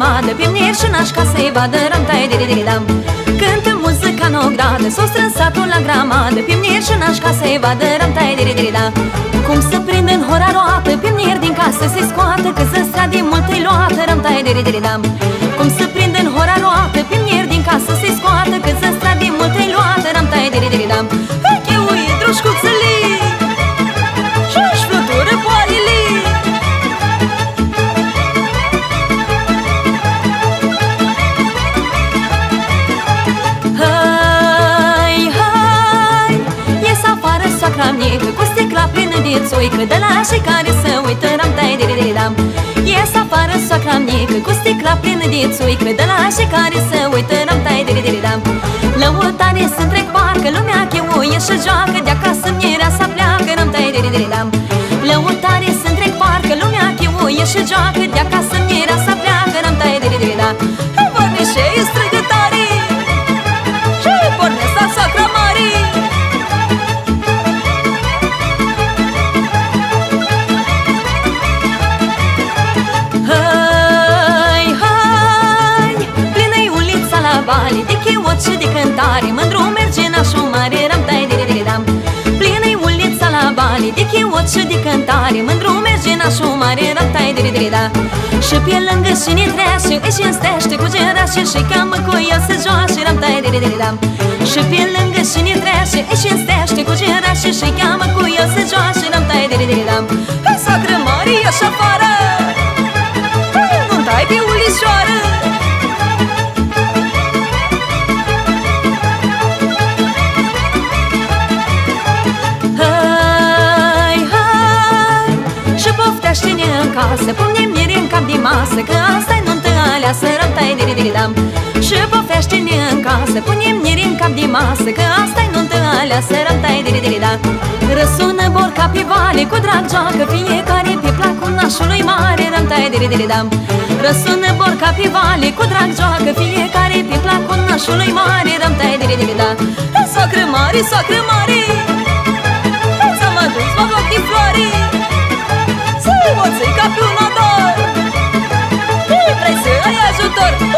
grămadă Pimnieri și naș ca să-i vadă Ram-tai diri-diri-dam Cântă muzica în ogradă S-o strâns satul la gramadă Pimnieri și naș ca să-i vadă Ram-tai diri-diri-dam Cum să prind în hora roată Pimnieri din casă se scoată Că să stradii mult-i luată Ram-tai diri-diri-dam Cum să plină de țoică De la și care să uită ram tai de de dam Ies afară soacra mică Cu sticla plină de țoică De la și care să uită ram tai de de dam Lăutare să trec parcă Lumea cheuie și joacă De acasă mierea să pleacă Ram tai de de dam Lăutare să trec parcă Lumea cheuie și joacă De acasă mierea să pleacă Ram tai de de dam Vornișei Și pe lângă și ne treașe Își înstește cu gerașe Și cheamă cu el să joace Ram tai de de dam. Și pe lângă și ne treașe Își înstește cu gerașe Și cheamă cu el să joace Ram tai de de dam. Hai sacră mare, ieși afară. Nu dai pe ulișoară poftește-ne în casă Pune mire în cap de masă Că asta-i nuntă aleasă Rămtai de de dam. Și poftește-ne în casă Pune mire în cap de masă Că asta-i nuntă aleasă Rămtai de de da Răsună borca pe vale Cu drag joacă fiecare pe placul nașului mare Rămtai de de dam. Răsună borca pe vale Cu drag joacă fiecare pe placul nașului mare Rămtai de de da Socră mare, socră mare Ricardo.